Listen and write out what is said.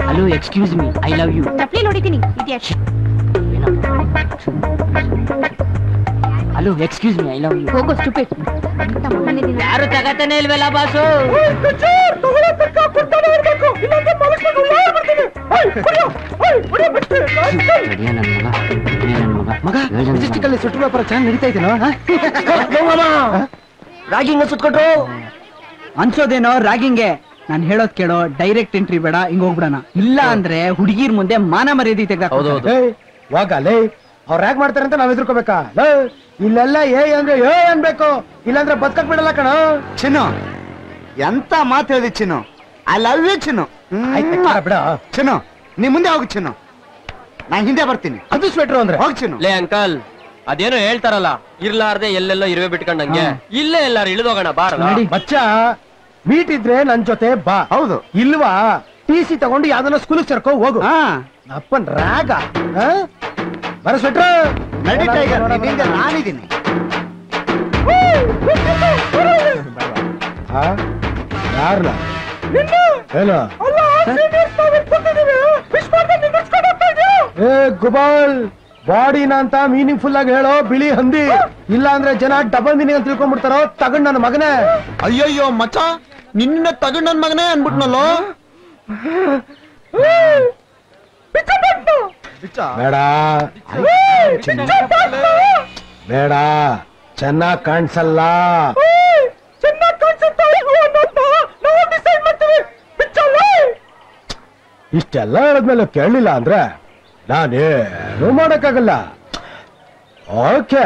Hello excuse me I love you ಚಪ್ಲಿ ನೋಡಿದ್ದೀನಿ hello excuse me I love you ಹೋಗೋ stupid ಯಾರು ತಗತಾನೆ ಇಲ್ವಲ್ಲ ಬಾಸು ಮಗ ಮೆಜೆಸ್ಟಿಕ್ ಮಗ. ಅಲ್ಲಿ ಸುಟ್ಟು ವ್ಯಾಪಾರ ಚೆನ್ನಾಗಿ ನಡೀತಾ ಇದೆನೋ ರಾಗಿಂಗ್ ಸುತ್ಕೊಟ್ರು ಅನ್ಸೋದೇನೋ ರಾಗಿಂಗೆ ನಾನ್ ಹೇಳೋದ್ ಕೇಳೋ ಡೈರೆಕ್ಟ್ ಎಂಟ್ರಿ ಬೇಡ ಹಿಂಗ್ ಹೋಗ್ಬಿಡಣ. ಇಲ್ಲ ಅಂದ್ರೆ ಹುಡುಗಿರ್ ಮುಂದೆ ಮಾನ ಮರ್ಯಾದೆ ತೆಗ್ದಾಕ ವಾಗ ಲೇ ಅವ್ರ ಯಾಕೆ ಮಾಡ್ತಾರೆ ಅಂತ ನಾವ್ ಎದುರ್ಕೋಬೇಕಾ ಲೇ, ಇಲ್ಲೆಲ್ಲ ಏ ಅಂದ್ರೆ ಏ ಅನ್ಬೇಕು. ಇಲ್ಲಾಂದ್ರೆ ಬದ್ಕಕ್ ಬಿಡಲ್ಲ ಕಣ. ಚಿನ್ನು ಎಂತ ಮಾತು ಹೇಳಿದಿ Chinnu? I love you Chinnu. ಬಿಡ. ಚಿನ್ನು ನೀ ಮುಂದೆ ಹೋಗು ಚಿನ್ನು. ನಾನ್ ಹಿಂದೆ ಬರ್ತೀನಿ. ಅದು ಸ್ವೆಟರ್ ಅಂದ್ರೆ? ಹೋಗ್ ಚಿನ್ನು. ಲೇ ಅಂಕಲ್ ಅದೇನೋ ಹೇಳ್ತಾರಲ್ಲ ಇರ್ಲಾರ್ದೆ ಎಲ್ಲೆಲ್ಲೋ ಇರುವೆ ಬಿಟ್ಕೊಂಡಂಗೆ. ಇಲ್ಲೇ ಎಲ್ಲಾರು ಇಳಿದೋಗೋಣ ಬಾರ ನಡಿ. ಬಚ್ಚ ಮೀಟ್ ಇದ್ರೆ ನನ್ ಜೊತೆ ಬಾ. ಹೌದು. ಇಲ್ವಾ? ಟಿ ಸಿ ತಗೊಂಡು ಯಾವ್ದನ್ನ ಸ್ಕೂಲ್ ಸೇರ್ಕೋ ಹೋಗು. ಹಾ. ಅಪ್ಪನ್ ರಾಗ. ಆ? ಬರ ಸ್ವೆಟ್ರ್ ನಡಿ ಟೈಗರ್ ನಾನಿದ್ದೀನಿ. ಯಾರಲ್ಲ ಏನು? ಏ ಗುಬಾಲ್ ಬಾಡಿನ ಅಂತ ಮೀನಿಂಗ್ ಫುಲ್ ಆಗಿ ಹೇಳೋ ಬಿಳಿ ಹಂದಿ. ಇಲ್ಲ ಅಂದ್ರೆ ಜನ ಡಬಲ್ ಮೀನಿಂಗ್ ಅಂತ ತಿಳ್ಕೊಂಡ್ಬಿಡ್ತಾರೋ ತಗೊಂಡ್ ನನ್ನ ಮಗನೇ. ಅಯ್ಯಯ್ಯೋ ಮಚ್ಚ ನಿನ್ನ ತಗೊಂಡ್ ನನ್ ಮಗನೇ ಅನ್ಬಿಟ್ನಲ್ಲೋ ಬೇಡ. ಬೇಡ. ಚೆನ್ನಾಗ್ ಕಾಣಿಸಲ್ಲ. ಇಷ್ಟೆಲ್ಲ ಹೇಳದ್ಮೇಲೆ ಕೇಳಲಿಲ್ಲ ಅಂದ್ರೆ ನಾನೇನು ಮಾಡೋಕ್ಕಾಗಲ್ಲ. ಓಕೆ